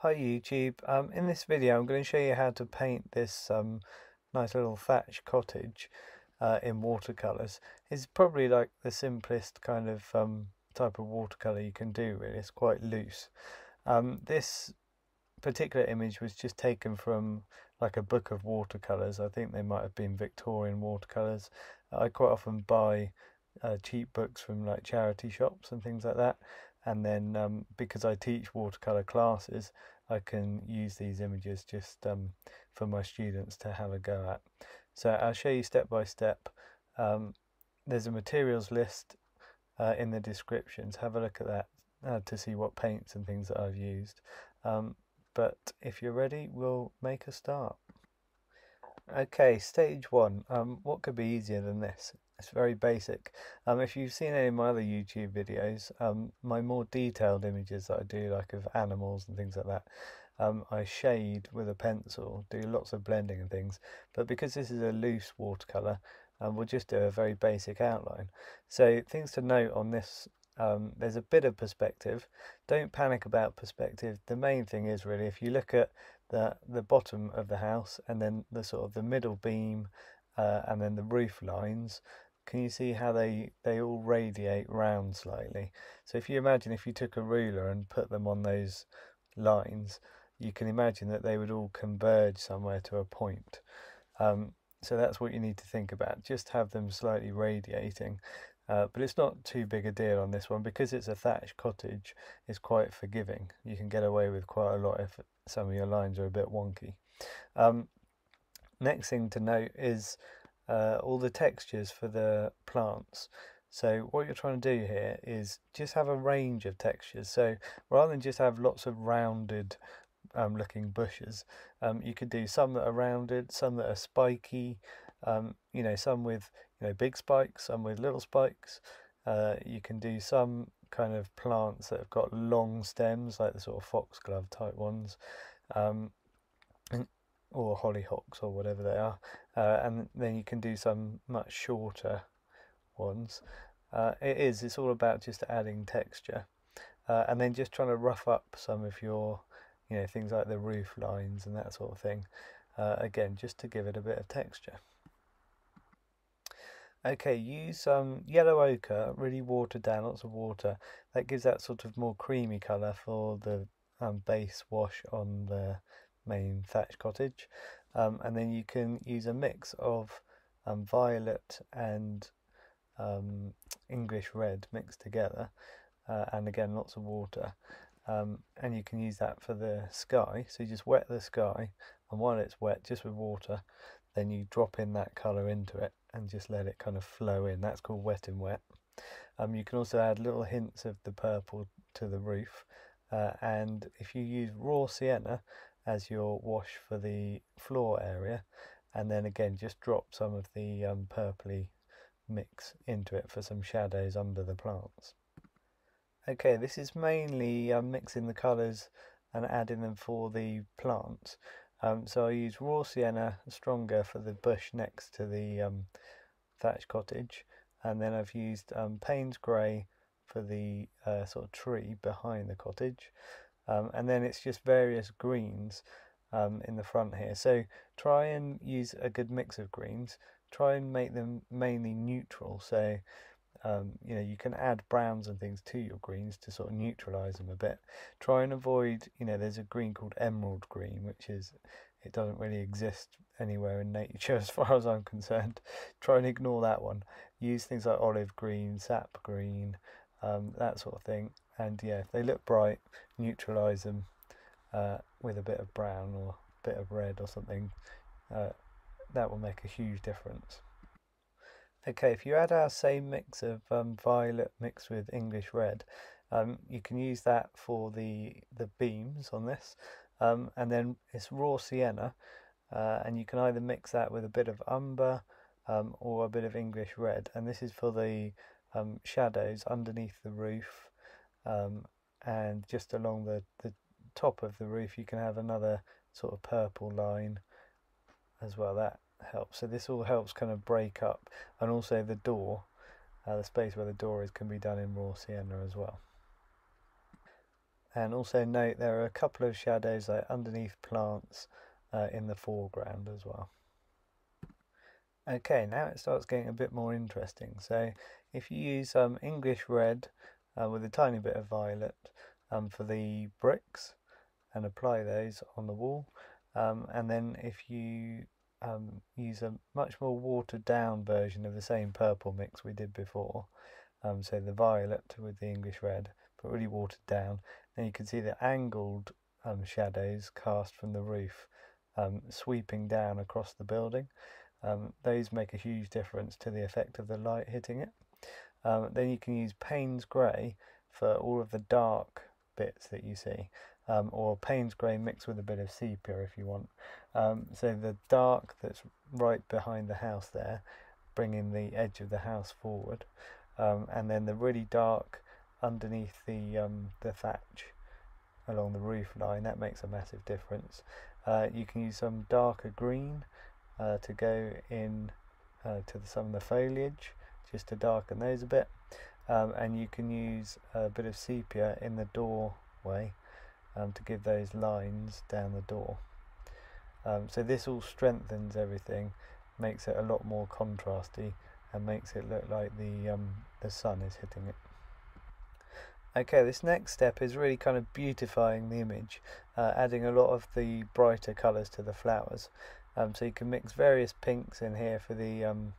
Hi YouTube, um, in this video I'm going to show you how to paint this um, nice little thatch cottage uh, in watercolours. It's probably like the simplest kind of um, type of watercolour you can do really, it's quite loose. Um, this particular image was just taken from like a book of watercolours, I think they might have been Victorian watercolours. I quite often buy uh, cheap books from like charity shops and things like that and then um, because I teach watercolor classes I can use these images just um, for my students to have a go at. So I'll show you step by step. Um, there's a materials list uh, in the descriptions. Have a look at that uh, to see what paints and things that I've used. Um, but if you're ready we'll make a start. Okay stage one. Um, what could be easier than this it's very basic. Um, if you've seen any of my other YouTube videos, um, my more detailed images that I do, like of animals and things like that, um, I shade with a pencil, do lots of blending and things. But because this is a loose watercolour, um, we'll just do a very basic outline. So things to note on this, um, there's a bit of perspective. Don't panic about perspective. The main thing is really if you look at the the bottom of the house and then the sort of the middle beam uh, and then the roof lines can you see how they, they all radiate round slightly? So if you imagine if you took a ruler and put them on those lines, you can imagine that they would all converge somewhere to a point. Um, so that's what you need to think about. Just have them slightly radiating. Uh, but it's not too big a deal on this one because it's a thatched cottage. It's quite forgiving. You can get away with quite a lot if some of your lines are a bit wonky. Um, next thing to note is uh, all the textures for the plants. So what you're trying to do here is just have a range of textures. So rather than just have lots of rounded um, looking bushes, um, you could do some that are rounded, some that are spiky, um, you know, some with you know big spikes, some with little spikes. Uh, you can do some kind of plants that have got long stems, like the sort of foxglove type ones. Um, or hollyhocks or whatever they are, uh, and then you can do some much shorter ones. Uh, it is, it's all about just adding texture uh, and then just trying to rough up some of your, you know, things like the roof lines and that sort of thing. Uh, again, just to give it a bit of texture. Okay, use some um, yellow ochre, really watered down, lots of water. That gives that sort of more creamy colour for the um, base wash on the main thatch cottage. Um, and then you can use a mix of um, violet and um, English red mixed together, uh, and again lots of water. Um, and you can use that for the sky. So you just wet the sky, and while it's wet, just with water, then you drop in that colour into it and just let it kind of flow in. That's called wet and wet. Um, you can also add little hints of the purple to the roof. Uh, and if you use raw sienna, as your wash for the floor area and then again just drop some of the um, purpley mix into it for some shadows under the plants. Okay, this is mainly um, mixing the colours and adding them for the plants. Um, so I use raw sienna stronger for the bush next to the um, thatch cottage and then I've used um, Payne's Grey for the uh, sort of tree behind the cottage um, and then it's just various greens um, in the front here. So try and use a good mix of greens. Try and make them mainly neutral. So um, you know you can add browns and things to your greens to sort of neutralize them a bit. Try and avoid you know there's a green called emerald green, which is it doesn't really exist anywhere in nature as far as I'm concerned. Try and ignore that one. Use things like olive green, sap green, um, that sort of thing. And yeah, if they look bright, neutralize them uh, with a bit of brown or a bit of red or something. Uh, that will make a huge difference. Okay, if you add our same mix of um, violet mixed with English red, um, you can use that for the the beams on this, um, and then it's raw sienna, uh, and you can either mix that with a bit of umber um, or a bit of English red, and this is for the um, shadows underneath the roof um, and just along the, the top of the roof you can have another sort of purple line as well that helps so this all helps kind of break up and also the door uh, the space where the door is can be done in raw sienna as well and also note there are a couple of shadows like underneath plants uh, in the foreground as well. Okay, now it starts getting a bit more interesting. So if you use um, English red uh, with a tiny bit of violet um, for the bricks and apply those on the wall, um, and then if you um, use a much more watered down version of the same purple mix we did before, um, so the violet with the English red, but really watered down, then you can see the angled um, shadows cast from the roof sweeping down across the building. Um, those make a huge difference to the effect of the light hitting it. Um, then you can use Payne's Grey for all of the dark bits that you see, um, or Payne's Grey mixed with a bit of sepia if you want. Um, so the dark that's right behind the house there, bringing the edge of the house forward, um, and then the really dark underneath the um, the thatch along the roof line. That makes a massive difference. Uh, you can use some darker green uh, to go in uh, to the, some of the foliage just to darken those a bit. Um, and you can use a bit of sepia in the doorway um, to give those lines down the door. Um, so this all strengthens everything makes it a lot more contrasty and makes it look like the um, the sun is hitting it. Okay, this next step is really kind of beautifying the image, uh, adding a lot of the brighter colours to the flowers. Um, so you can mix various pinks in here for the um,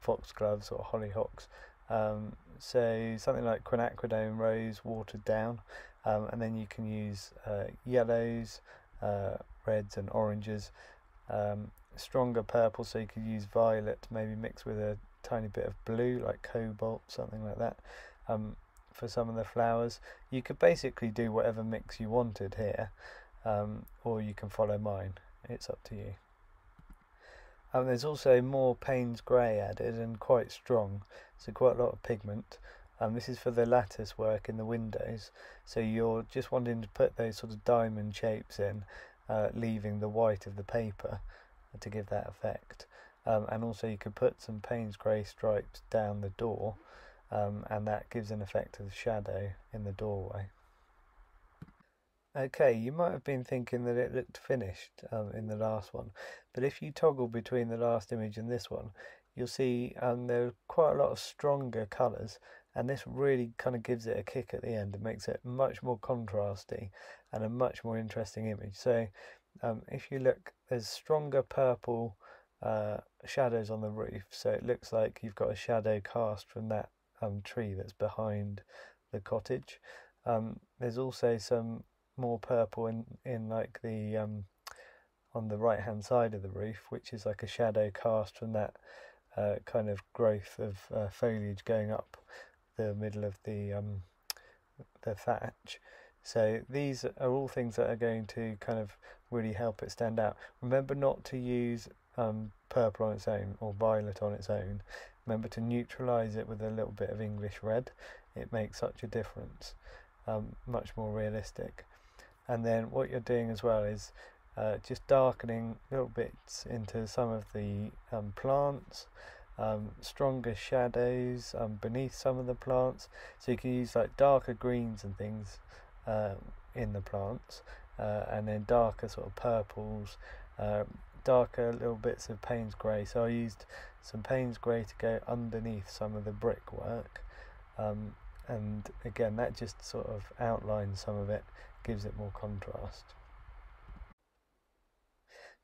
foxgloves or hollyhocks. Um, so something like quinacridone rose watered down, um, and then you can use uh, yellows, uh, reds, and oranges. Um, stronger purple, so you could use violet, maybe mix with a tiny bit of blue, like cobalt, something like that. Um, for some of the flowers, you could basically do whatever mix you wanted here, or you can follow mine. It's up to you. Um, there's also more Payne's Grey added and quite strong, so quite a lot of pigment. Um, this is for the lattice work in the windows, so you're just wanting to put those sort of diamond shapes in, uh, leaving the white of the paper to give that effect. Um, and also you could put some Payne's Grey stripes down the door, um, and that gives an effect of shadow in the doorway. Okay, you might have been thinking that it looked finished um, in the last one, but if you toggle between the last image and this one, you'll see um, there are quite a lot of stronger colours, and this really kind of gives it a kick at the end and makes it much more contrasty and a much more interesting image. So um, if you look, there's stronger purple uh, shadows on the roof, so it looks like you've got a shadow cast from that um, tree that's behind the cottage. Um, there's also some more purple in in like the um, on the right hand side of the roof, which is like a shadow cast from that uh, kind of growth of uh, foliage going up the middle of the um, the thatch. So these are all things that are going to kind of really help it stand out. Remember not to use um, purple on its own or violet on its own. Remember to neutralize it with a little bit of English red. It makes such a difference. Um, much more realistic and then what you're doing as well is uh, just darkening little bits into some of the um, plants um, stronger shadows um, beneath some of the plants. So you can use like darker greens and things uh, in the plants uh, and then darker sort of purples um, darker little bits of Payne's grey so I used some Payne's grey to go underneath some of the brickwork um, and again that just sort of outlines some of it gives it more contrast.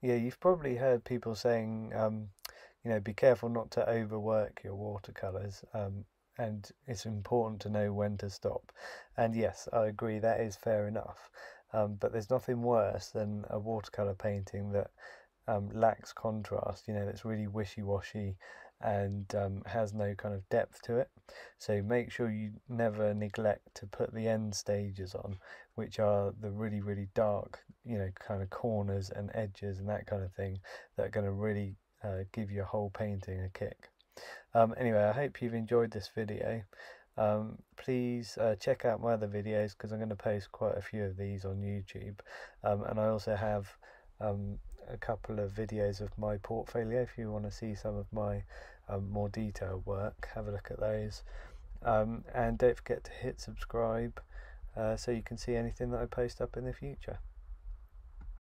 Yeah, you've probably heard people saying, um, you know, be careful not to overwork your watercolours, um, and it's important to know when to stop. And yes, I agree, that is fair enough. Um, but there's nothing worse than a watercolour painting that um, lacks contrast, you know, that's really wishy washy and um, has no kind of depth to it. So make sure you never neglect to put the end stages on, which are the really, really dark, you know, kind of corners and edges and that kind of thing that are going to really uh, give your whole painting a kick. Um, anyway, I hope you've enjoyed this video. Um, please uh, check out my other videos because I'm going to post quite a few of these on YouTube. Um, and I also have um, a couple of videos of my portfolio if you want to see some of my um, more detailed work have a look at those um, and don't forget to hit subscribe uh, so you can see anything that I post up in the future.